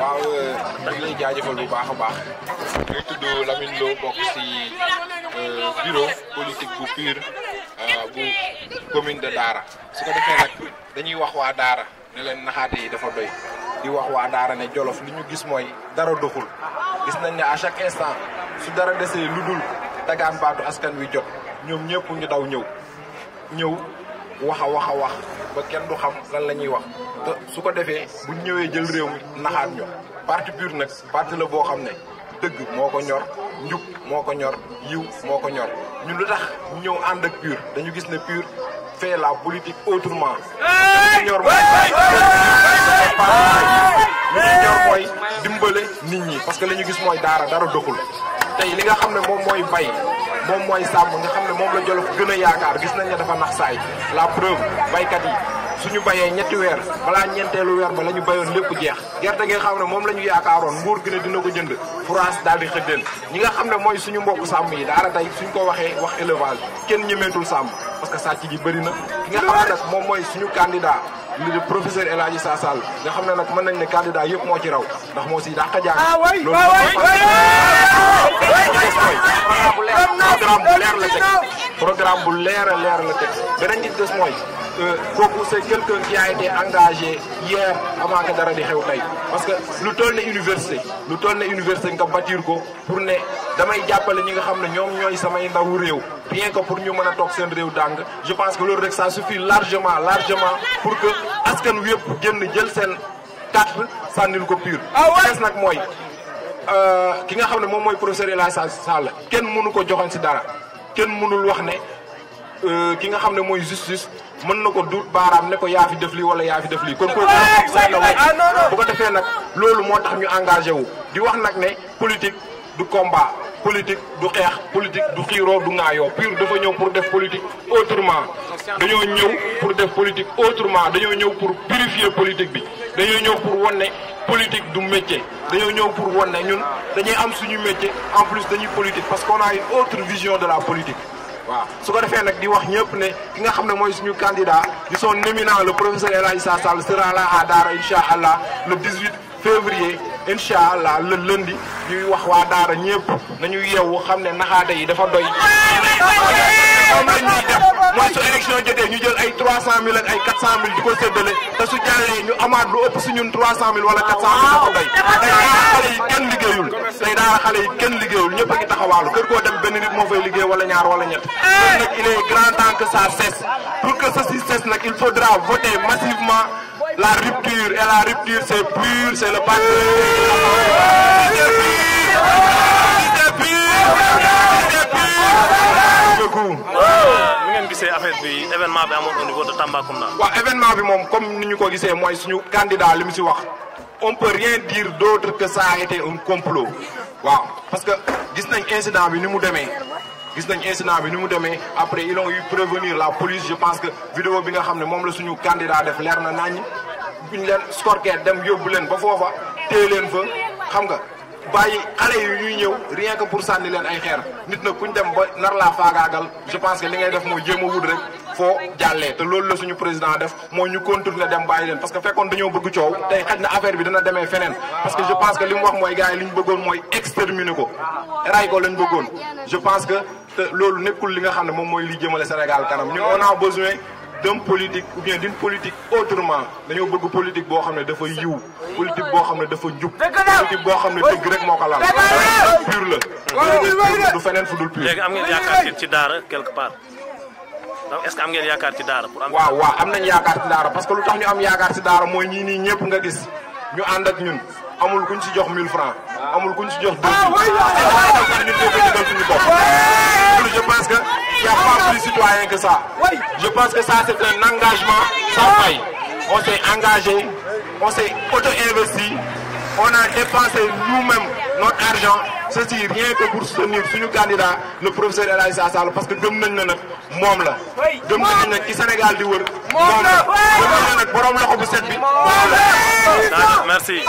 waaw dañ lay jaajëfal bu baax a baax. Ñuy tudd Lamine Lo bokk si bureau politique bu PUR bu commune de Daara. Su ko defee nag dañuy wax waa Daara ne leen naxaate yi dafa doy. Di wax waa Daara ne Jolof li ñu gis mooy dara doxul. Gis nañ ne à chaque instant su dara desee lu dul dagaan baatu askan wi jot ñoom ñëpp ñu daw ñëw. Ñëw wax a wax a wax ba kenn du xam lan la ñuy wax. Su ko defee bu ñëwee jël réew mi naxaat ñu. Parti PUR nag parti la boo xam ne dëgg moo ko ñor njub moo ko ñor yiw moo ko ñor. Ñun lu tax ñu ñëw ànd ak PUR dañu gis ne PUR fait la politique autrement. Li ñor mooy li ñu ñor mooy dimbale nit ñi parce que li ñu gis mooy daara dara doxul. Tey li nga xam ne moom mooy bay moom mooy sàmm nga xam ne moom la Jolof gën a yaakaar gis nañ ne dafa nax saay. La preuve baykat yi. Suñu bayee ñetti weer balaa ñeenteelu weer ba la ñu bayoon lépp jeex gerte gi nga xam ne moom la ñu yaakaaroon nguur gi ne dina ko jënd France daal di xëddeen ñi nga xam ne mooy suñu mbokk sàmm yi daara tey suñ ko waxee wax élevage kenn ñemeetul sàmm parce que sàcc ji bëri na ki nga xam ne nag moom mooy suñu candidat di professeur El Hadji Sa Sall nga xam ne nag mën nañ ne candidat yëpp moo ci raw ndax moo si dàq jàng loolu programme bu leer a leer la teg. Beneen des mooy kooku c'est quelqu'un qui a été engagé hier avant que dara di xew tey. Parce que lu toll ne université lu toll ne université nga bâtir ko pour ne damay jàppale ñi nga xam ne ñoom ñooy samay ndawu réew rien que pour ñu mën a toog seen réew dàng. Je pense que loolu rek ça suffit largement largement pour que askan wi yëpp génn jël seen carte sànnil ko PUR des nag mooy ki nga xam ne moom mooy professeur Sall kenn mënu ko joxoon si dara. Kenn mënul wax ne ki nga xam ne mooy justice mën na ko duut baaraam ne ko yaa fi def lii wala yaa fi def lii. Kon kooku la way bu ko defee nag loolu moo tax ñu engagé wu. Di wax nag ne politique du combat politique du xeex politique du xiiroo du ŋaayoo. PUR dafa ñëw pour def politique autrement. Dañoo ñëw pour def politique autrement. Dañoo ñëw pour purifier politique bi. Dañoo ñëw pour wan ne politique du métier. Dañoo ñëw pour wan ne ñun dañuy am suñu métier en plus dañuy politique parce qu'on a une autre vision de la politique waaw su ko defee nag di wax ñëpp ne ki nga xam ne mooy suñu candidat di son éminent le professeur El Hadji Sa Sall sera là à Daara incha allah le 18 février incha allah le lundi ñuy wax waa Daara ñëpp nañu yeewu xam ne naxaate yi dafa doy. Mooy su élection jotee ñu jël ay 300000 ak ay 400000 di ko séddale. Te su jàllee ñu amaat lu ëpp si ñun 300000 wala 400000 dafa doy. tey daara xale yi kenn liggéeyul. Tey daara xale yi kenn liggéeyul. Ñëpp a ngi taxawaalu. Kër koo dem benn nit moo fay liggéey wala ñaar wala ñett. kon nag il est grand temps que ça cesse. Pour que ceci cesse nag il faudra voter massivement. La rupture et la rupture c'est PUR c'est le parti. Ngeen événement comme ni ñu ko gisee mooy suñu candidat peut rien dire d'autre que ça a été un complot. Parce que gis incident bi incident après ils ont eu prévenir la police. Je pense que vidéo bi nga xam ne moom la candidat def na buñ leen scorquer dem ba bàyyi xale rien que pour sànni leen ay xeer. Nit nag kuñ dem ba nar je pense que li ngay def mooy jéem a rek foo jàllee. Président def ñu contourner dem parce que bëgg na affaire bi feneen. Parce que je pense que li mu wax mooy gars yi bëggoon exterminer ko. Ray je pense que loolu nekkul li nga xam ne moom li jëmale Sénégal kanam. On a besoin d'un politique ou bien d'une politique autrement dañoo bëgg politique boo xam ne dafa yiw politique boo xam ne dafa njub politique boo xam ne dëgg rek moo ko lal pur la du feneen fu dul pur léegi am ngeen yaakaar ci ci daara quelque part donc est-ce que am ngeen yaakaar ci daara pour am. waaw waaw am nañ yaakaar ci daara parce que lu tax ñu am yaakaar ci daara mooy ñii nii ñëpp nga gis ñu ànd ak ñun amul kuñ ci jox 1000 francs amul kuñ ci jox 2000 ñun ñoo ko jëgal suñu bopp que ça. Je pense que ça c'est un engagement sans faille. On s'est engagé on s'est auto-investi on a dépensé nous-mêmes notre argent. Ceci rien que pour soutenir suñu candidat le professeur El Hadji Sall parce que ne nag moom la. Gëm nañ ne ki Sénégal di wër. Moom la. Gëm nañ ne nag borom loxo bu set bi. Moom la. Merci